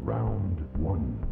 Round one.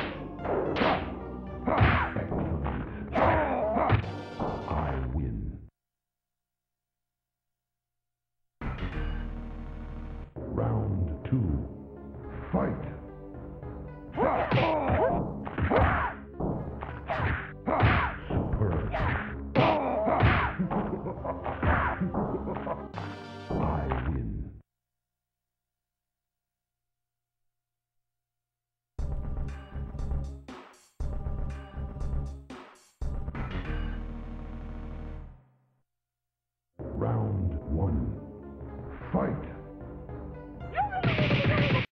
Round two. Fight! Super. I win. Round one. Fight!